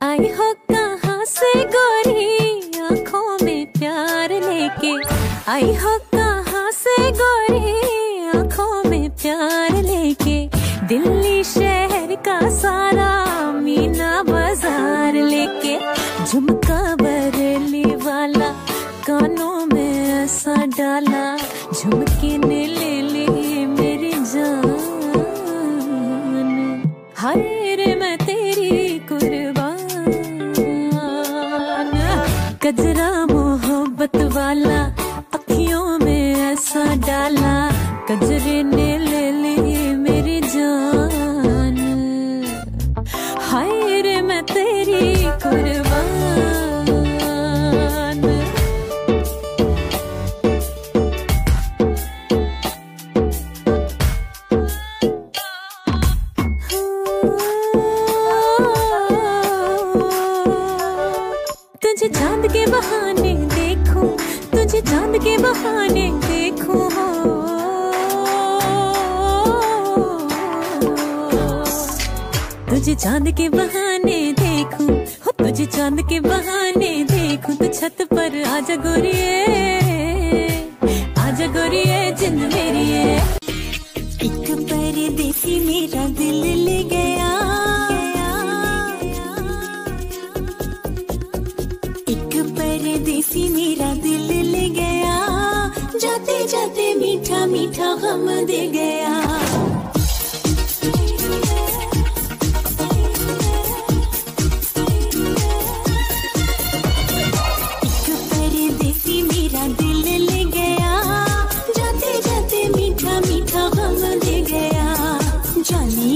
आई हो कहाँ से गोरी आँखों में प्यार लेके? आई हो कहाँ से गोरी आँखों में प्यार लेके? दिल्ली शहर का सारा मीना बाज़ार लेके? झुमका बरेली वाला कानों में ऐसा डाला, झुमके ने ले ली मेरी जान। हाय रे मैं गजरा मोहब्बत वाला, अखियों में ऐसा डाला, गजरे ने ले ली मेरी जान। हाय रे मैं तेरी कुर्बान। तुझे चाँद के बहाने देखूँ, तुझे चाँद के बहाने देखूँ तुझे चाँद के बहाने देखूँ, हो, तुझे चाँद के बहाने देखूँ तो छत पर आजा गोरिए आजा गोरिए, जिंद मेरी एक परदेसी मेरा एक परदेसी मेरा दिल ले गया। जाते जाते मीठा मीठा गम दे गया। जाने